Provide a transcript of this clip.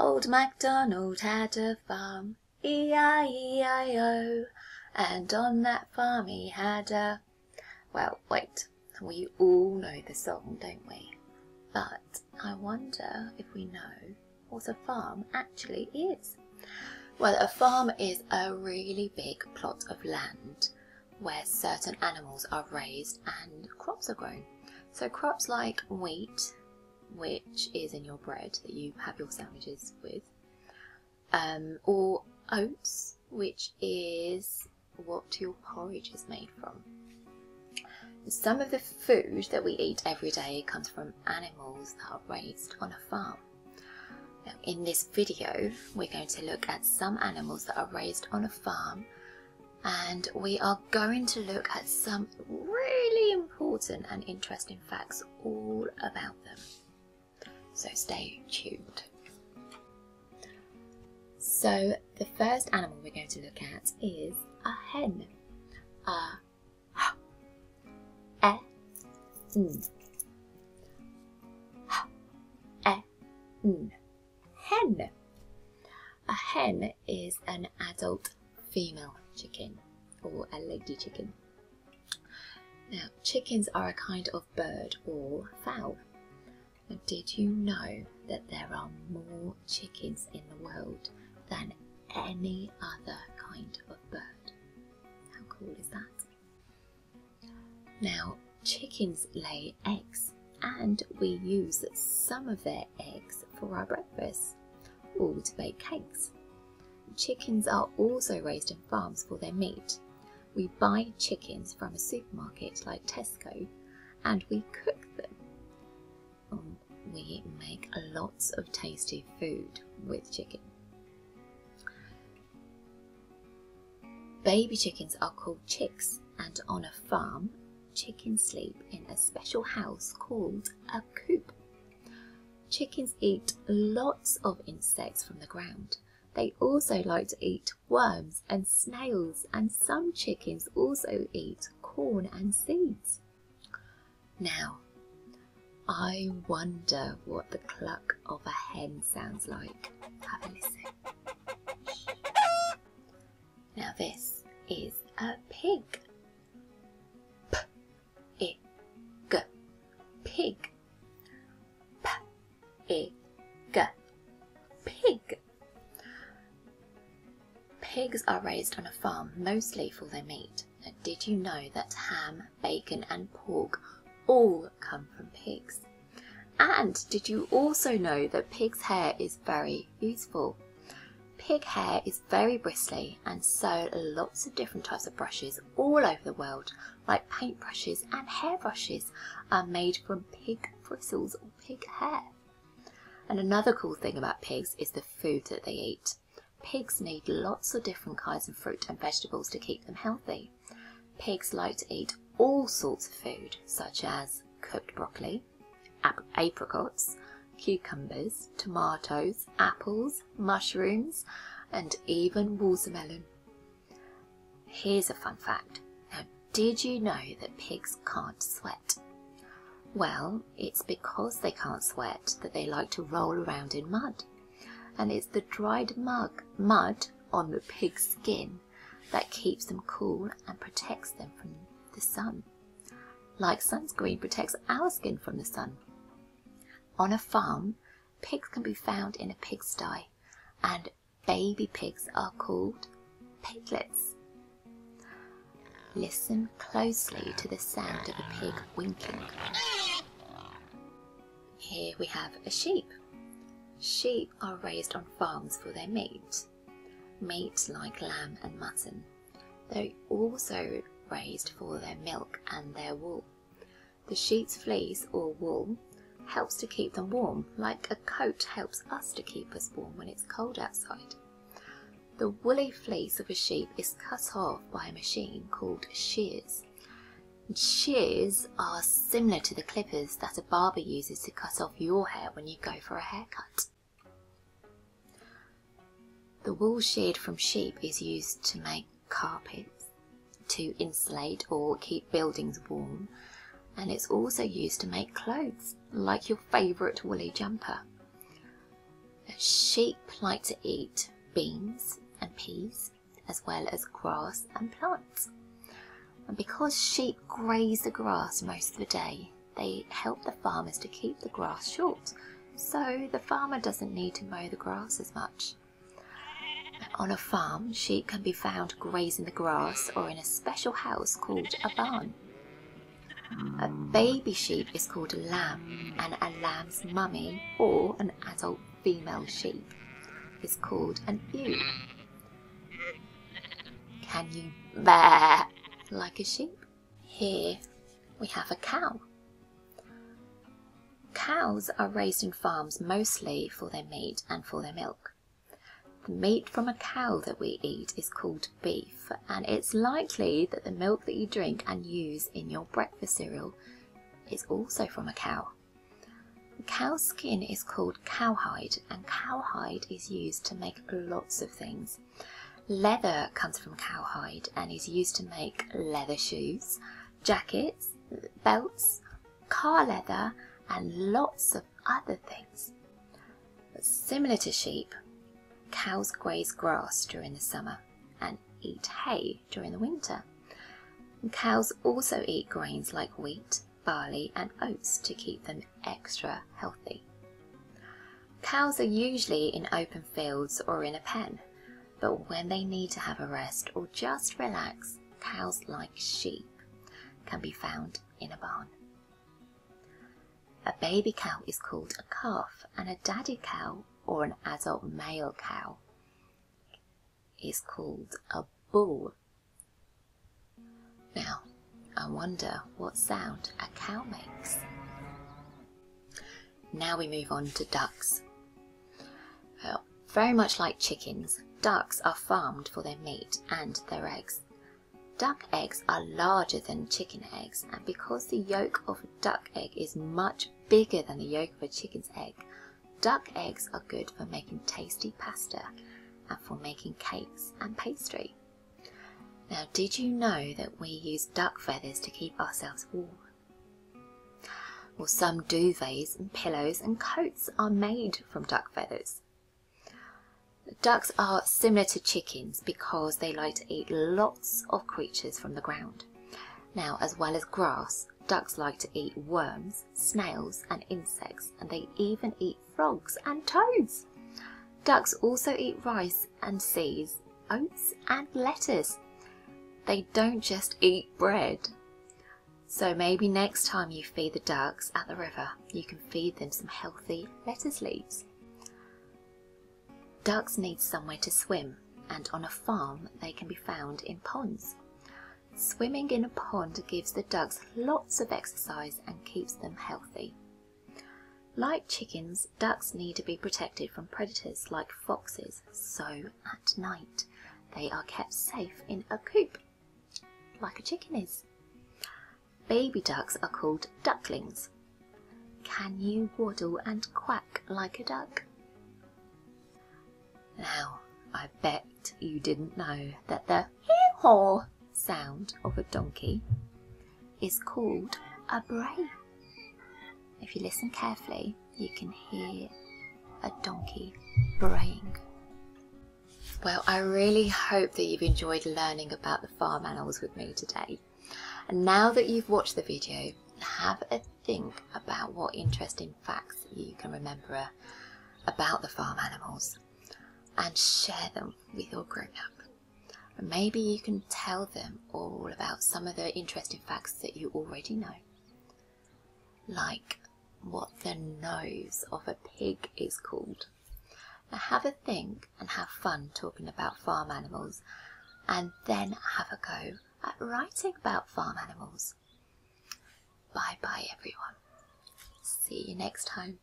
Old MacDonald had a farm, E-I-E-I-O, and on that farm he had a... Well, wait, we all know the song, don't we? But I wonder if we know what a farm actually is. Well, a farm is a really big plot of land where certain animals are raised and crops are grown. So crops like wheat, which is in your bread that you have your sandwiches with, um, or oats, which is what your porridge is made from. Some of the food that we eat every day comes from animals that are raised on a farm. Now, in this video, we're going to look at some animals that are raised on a farm and we are going to look at some really important and interesting facts all about them. So stay tuned. So the first animal we're going to look at is a hen. A h e n h e n hen. A hen is an adult female chicken or a lady chicken. Now, chickens are a kind of bird or fowl. Now, did you know that there are more chickens in the world than any other kind of bird? How cool is that? Now, chickens lay eggs and we use some of their eggs for our breakfast or to bake cakes. Chickens are also raised in farms for their meat. We buy chickens from a supermarket like Tesco and we cook them. We make lots of tasty food with chicken. Baby chickens are called chicks and on a farm, chickens sleep in a special house called a coop. Chickens eat lots of insects from the ground they also like to eat worms and snails, and some chickens also eat corn and seeds. Now, I wonder what the cluck of a hen sounds like. Have a listen. Now, this is a pig. P, I, G, pig. P, I, G, pig. Pigs are raised on a farm mostly for their meat. Now, did you know that ham, bacon, and pork all come from pigs? And did you also know that pig's hair is very useful? Pig hair is very bristly, and so lots of different types of brushes all over the world, like paintbrushes and hairbrushes, are made from pig bristles or pig hair. And another cool thing about pigs is the food that they eat. Pigs need lots of different kinds of fruit and vegetables to keep them healthy. Pigs like to eat all sorts of food, such as cooked broccoli, ap apricots, cucumbers, tomatoes, apples, mushrooms, and even watermelon. Here's a fun fact. Now, did you know that pigs can't sweat? Well, it's because they can't sweat that they like to roll around in mud and it's the dried mug, mud on the pig's skin that keeps them cool and protects them from the sun, like sunscreen protects our skin from the sun. On a farm, pigs can be found in a pigsty, and baby pigs are called piglets. Listen closely to the sound of a pig winking. Here we have a sheep Sheep are raised on farms for their meat, meat like lamb and mutton. They're also raised for their milk and their wool. The sheep's fleece or wool helps to keep them warm, like a coat helps us to keep us warm when it's cold outside. The woolly fleece of a sheep is cut off by a machine called shears. Shears are similar to the clippers that a barber uses to cut off your hair when you go for a haircut. The wool sheared from sheep is used to make carpets, to insulate or keep buildings warm, and it's also used to make clothes, like your favourite woolly jumper. sheep like to eat beans and peas, as well as grass and plants. And because sheep graze the grass most of the day, they help the farmers to keep the grass short, so the farmer doesn't need to mow the grass as much. On a farm, sheep can be found grazing the grass or in a special house called a barn. A baby sheep is called a lamb, and a lamb's mummy or an adult female sheep is called an ewe. Can you bear like a sheep? Here we have a cow. Cows are raised in farms mostly for their meat and for their milk. Meat from a cow that we eat is called beef, and it's likely that the milk that you drink and use in your breakfast cereal is also from a cow. Cow skin is called cowhide, and cowhide is used to make lots of things. Leather comes from cowhide and is used to make leather shoes, jackets, belts, car leather, and lots of other things. Similar to sheep, cows graze grass during the summer and eat hay during the winter. Cows also eat grains like wheat, barley, and oats to keep them extra healthy. Cows are usually in open fields or in a pen, but when they need to have a rest or just relax, cows like sheep can be found in a barn. A baby cow is called a calf, and a daddy cow or an adult male cow is called a bull. Now, I wonder what sound a cow makes. Now we move on to ducks. Well, very much like chickens, ducks are farmed for their meat and their eggs. Duck eggs are larger than chicken eggs, and because the yolk of a duck egg is much bigger than the yolk of a chicken's egg, duck eggs are good for making tasty pasta and for making cakes and pastry. Now, did you know that we use duck feathers to keep ourselves warm? Well, some duvets and pillows and coats are made from duck feathers. Ducks are similar to chickens because they like to eat lots of creatures from the ground. Now, as well as grass, ducks like to eat worms, snails, and insects, and they even eat frogs and toads. Ducks also eat rice and seeds, oats, and lettuce. They don't just eat bread. So maybe next time you feed the ducks at the river, you can feed them some healthy lettuce leaves. Ducks need somewhere to swim, and on a farm they can be found in ponds. Swimming in a pond gives the ducks lots of exercise and keeps them healthy. Like chickens, ducks need to be protected from predators like foxes, so at night they are kept safe in a coop like a chicken is. Baby ducks are called ducklings. Can you waddle and quack like a duck? Now, I bet you didn't know that the hee-haw sound of a donkey is called a bray. If you listen carefully, you can hear a donkey braying. Well, I really hope that you've enjoyed learning about the farm animals with me today. And now that you've watched the video, have a think about what interesting facts you can remember about the farm animals and share them with your grown Maybe you can tell them all about some of the interesting facts that you already know. Like what the nose of a pig is called. Now have a think and have fun talking about farm animals and then have a go at writing about farm animals. Bye bye everyone. See you next time.